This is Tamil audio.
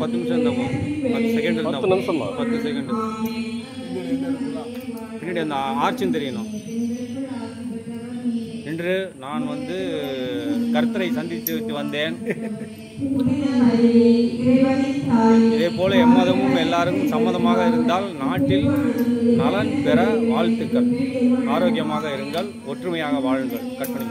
பத்து நிமிஷம் தான் பத்து செகண்ட் பத்து நிமிஷமா? பத்து செகண்ட் பின்னாடி அந்த ஆர்ச்சும் தெரியணும். இன்று நான் வந்து கர்த்தரை சந்தித்து வைத்து வந்தேன். இதே போல எம்மதமும் எல்லாருக்கும் சம்மதமாக இருந்தால் நாட்டில் நலன் பெற வாழ்த்துக்கள். ஆரோக்கியமாக இருங்கள் ஒற்றுமையாக வாழுங்கள். கற்பனை